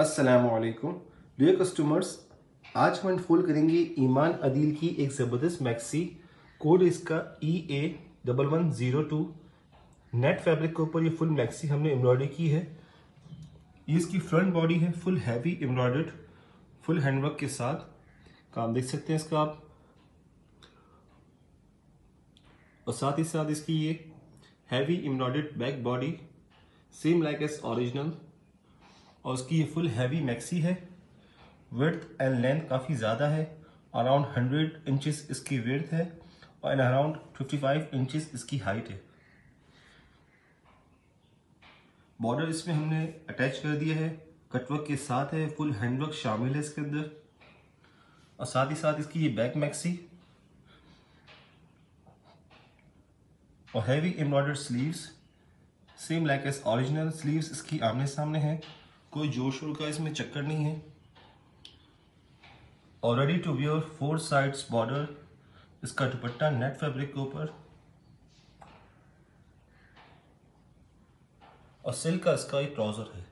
असलकुम dear customers आज हम अनफोल्ड करेंगे ईमान अदील की एक ज़बरदस्त मैक्सी कोड इसका E A double one zero two net fabric के ऊपर ये फुल मैक्सी हमने एम्ब्रॉयडरी की है। ये इसकी फ्रंट बॉडी है full heavy embroidered full handwork के साथ। काम देख सकते हैं इसका आप। और साथ ही साथ इसकी ये heavy embroidered back body same like as original और उसकी ये फुल हैवी मैक्सी है। वर्थ एंड लेंथ काफ़ी ज़्यादा है। अराउंड हंड्रेड इंचेस इसकी वर्थ है और and around fifty five inches इसकी हाइट है। बॉर्डर इसमें हमने अटैच कर दिया है। कटवर्क के साथ है फुल हैंडवर्क शामिल है इसके अंदर। और साथ ही साथ इसकी ये बैक मैक्सी और heavy embroidered sleeves same like as original sleeves इसकी आमने सामने है। कोई ज़ोर शोर का इसमें चक्कर नहीं है। और ready to wear four sides border इसका दुपट्टा नेट फैब्रिक के ऊपर। और सिल्क का इसका एक ट्राउज़र है।